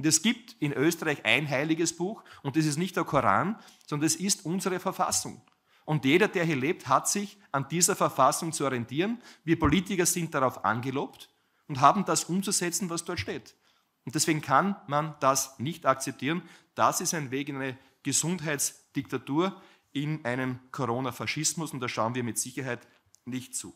Und es gibt in Österreich ein heiliges Buch und das ist nicht der Koran, sondern es ist unsere Verfassung. Und jeder, der hier lebt, hat sich an dieser Verfassung zu orientieren. Wir Politiker sind darauf angelobt und haben das umzusetzen, was dort steht. Und deswegen kann man das nicht akzeptieren. Das ist ein Weg in eine Gesundheitsdiktatur, in einen Corona-Faschismus und da schauen wir mit Sicherheit nicht zu.